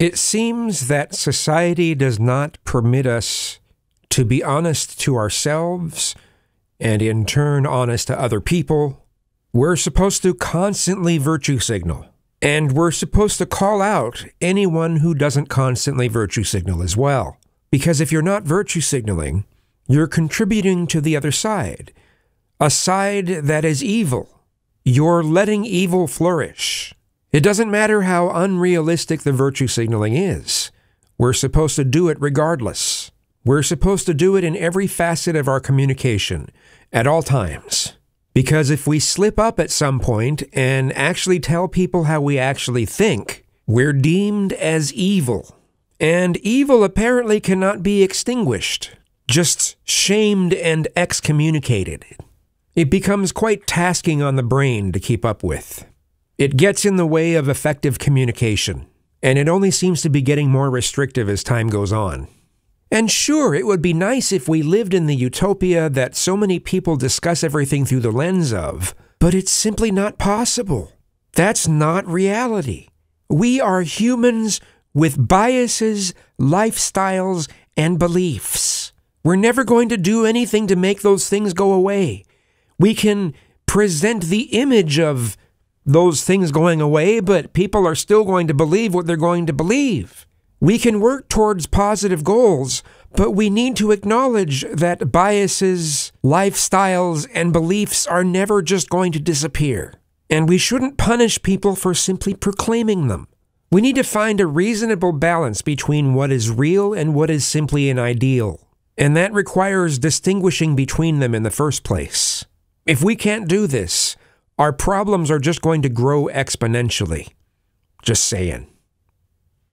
It seems that society does not permit us to be honest to ourselves and in turn honest to other people. We're supposed to constantly virtue signal. And we're supposed to call out anyone who doesn't constantly virtue signal as well. Because if you're not virtue signaling, you're contributing to the other side, a side that is evil. You're letting evil flourish. It doesn't matter how unrealistic the virtue signaling is. We're supposed to do it regardless. We're supposed to do it in every facet of our communication at all times. Because if we slip up at some point and actually tell people how we actually think, we're deemed as evil. And evil apparently cannot be extinguished, just shamed and excommunicated. It becomes quite tasking on the brain to keep up with. It gets in the way of effective communication, and it only seems to be getting more restrictive as time goes on. And sure, it would be nice if we lived in the utopia that so many people discuss everything through the lens of, but it's simply not possible. That's not reality. We are humans with biases, lifestyles, and beliefs. We're never going to do anything to make those things go away. We can present the image of those things going away, but people are still going to believe what they're going to believe. We can work towards positive goals, but we need to acknowledge that biases, lifestyles, and beliefs are never just going to disappear. And we shouldn't punish people for simply proclaiming them. We need to find a reasonable balance between what is real and what is simply an ideal. And that requires distinguishing between them in the first place. If we can't do this, our problems are just going to grow exponentially. Just saying.